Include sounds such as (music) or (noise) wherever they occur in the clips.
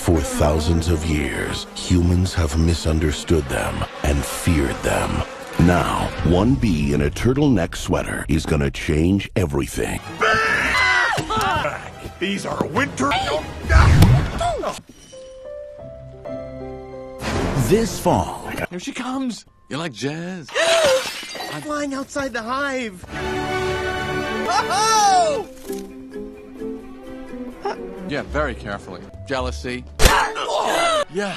For thousands of years, humans have misunderstood them and feared them. Now, one bee in a turtleneck sweater is gonna change everything. (laughs) These are winter. This fall, Here she comes. You like jazz? I'm (gasps) flying outside the hive. (gasps) Yeah, very carefully. Jealousy. yeah.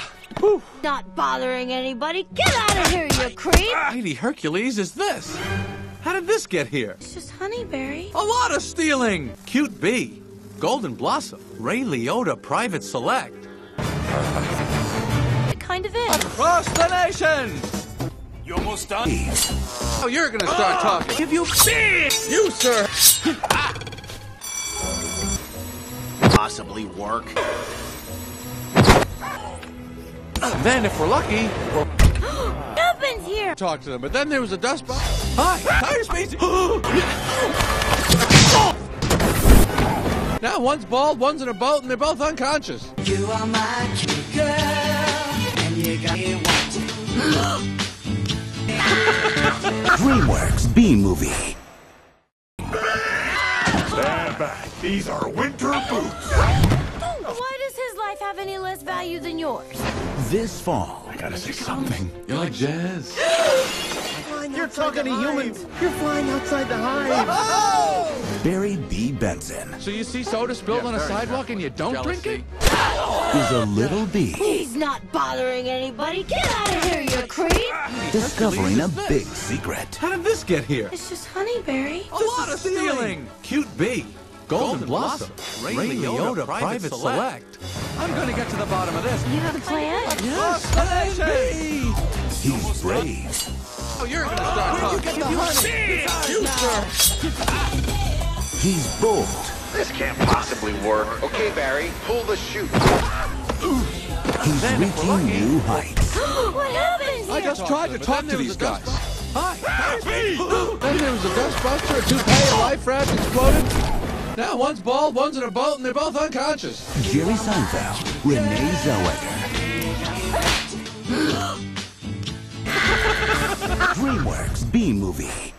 Not bothering anybody. Get out of here, you creep! Lady Hercules is this? How did this get here? It's just honeyberry. A lot of stealing. Cute bee. Golden Blossom. Ray Liotta Private Select. It kind of is. Across the nation. You almost done? Oh, you're gonna start ah! talking. Give you big. You, sir. (laughs) Ah! Possibly work. Then, if we're lucky, we'll What happens here? talk to them. But then there was a dust bot. Hi, tire spacing. (gasps) now one's bald, one's in a boat, and they're both unconscious. You are my cute girl, and you got me wanting. (gasps) (laughs) DreamWorks Bee Movie. Back. These are winter boots. Why does his life have any less value than yours? This fall, I gotta say something. You're like jazz? (gasps) You're talking to humans. You're flying outside the hive. Oh! Barry B. Benson So you see soda spilled on a sidewalk and you don't drink it? Is a little bee He's not bothering anybody. Get out of here, you creep! discovering a big secret. How did this get here? It's just honeyberry. A lot of stealing. Cute bee. Golden, Blossom. Ray, Liotta, Private, Select. I'm gonna get to the bottom of this. You have a plan? Yes, honey. He's brave. Oh, you're gonna start talking. Give you big. You, sir. He's bold. This can't possibly work. Okay, Barry, pull the chute. He's Then reaching lucky, new heights. (gasps) what happens I just tried to talk to these a dust guys. bot. Hi. (gasps) then there was a dustbuster, a toupee, a life raft exploded. Now one's bald, one's in a boat, and they're both unconscious. Jerry Seinfeld, Renee Zellweger. (gasps) DreamWorks Bee Movie.